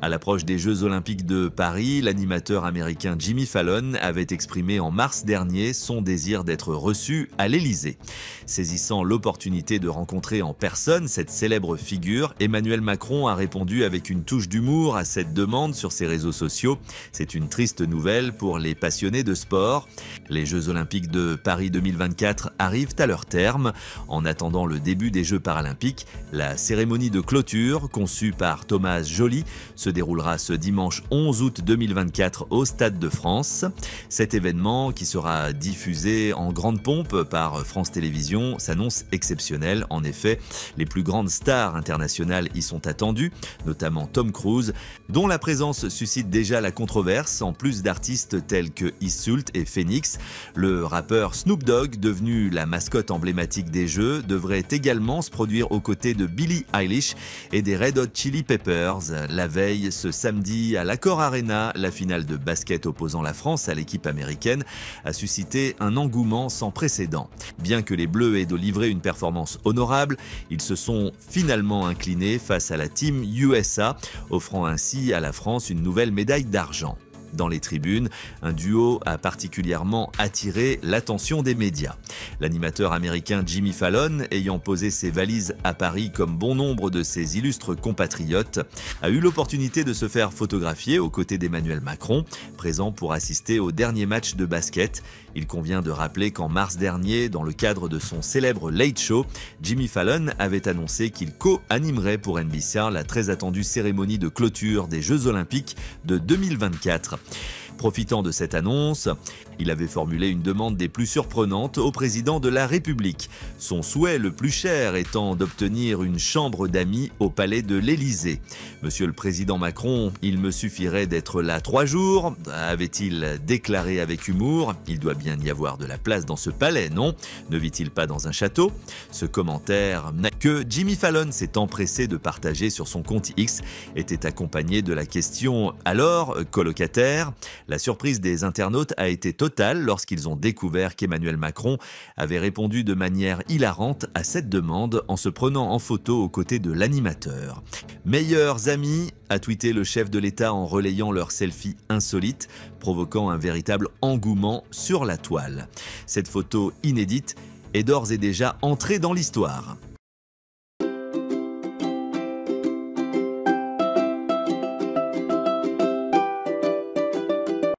À l'approche des Jeux Olympiques de Paris, l'animateur américain Jimmy Fallon avait exprimé en mars dernier son désir d'être reçu à l'Élysée. Saisissant l'opportunité de rencontrer en personne cette célèbre figure, Emmanuel Macron a répondu avec une touche d'humour à cette demande sur ses réseaux sociaux. C'est une triste nouvelle pour les passionnés de sport. Les Jeux Olympiques de Paris 2024 arrivent à leur terme. En attendant le début des Jeux paralympiques, la cérémonie de clôture, conçue par Thomas Joly, se déroulera ce dimanche 11 août 2024 au Stade de France. Cet événement, qui sera diffusé en grande pompe par France Télévisions, s'annonce exceptionnel. En effet, les plus grandes stars internationales y sont attendues, notamment Tom Cruise, dont la présence suscite déjà la controverse, en plus d'artistes tels que Isult et Phoenix. Le rappeur Snoop Dogg, devenu la mascotte emblématique des Jeux, devrait également se produire aux côtés de Billie Eilish et des Red Hot Chili Peppers. La veille ce samedi à l'Accor Arena, la finale de basket opposant la France à l'équipe américaine a suscité un engouement sans précédent. Bien que les Bleus aient de livrer une performance honorable, ils se sont finalement inclinés face à la team USA, offrant ainsi à la France une nouvelle médaille d'argent. Dans les tribunes, un duo a particulièrement attiré l'attention des médias. L'animateur américain Jimmy Fallon, ayant posé ses valises à Paris comme bon nombre de ses illustres compatriotes, a eu l'opportunité de se faire photographier aux côtés d'Emmanuel Macron, présent pour assister au dernier match de basket. Il convient de rappeler qu'en mars dernier, dans le cadre de son célèbre Late Show, Jimmy Fallon avait annoncé qu'il co-animerait pour NBC la très attendue cérémonie de clôture des Jeux Olympiques de 2024. Profitant de cette annonce, il avait formulé une demande des plus surprenantes au président de la République, son souhait le plus cher étant d'obtenir une chambre d'amis au palais de l'Élysée. Monsieur le président Macron, il me suffirait d'être là trois jours, avait-il déclaré avec humour. Il doit bien y avoir de la place dans ce palais, non? Ne vit-il pas dans un château? Ce commentaire que Jimmy Fallon s'est empressé de partager sur son compte X était accompagné de la question alors colocataire la surprise des internautes a été totale lorsqu'ils ont découvert qu'Emmanuel Macron avait répondu de manière hilarante à cette demande en se prenant en photo aux côtés de l'animateur. Meilleurs amis, a tweeté le chef de l'État en relayant leur selfie insolite, provoquant un véritable engouement sur la toile. Cette photo inédite est d'ores et déjà entrée dans l'histoire.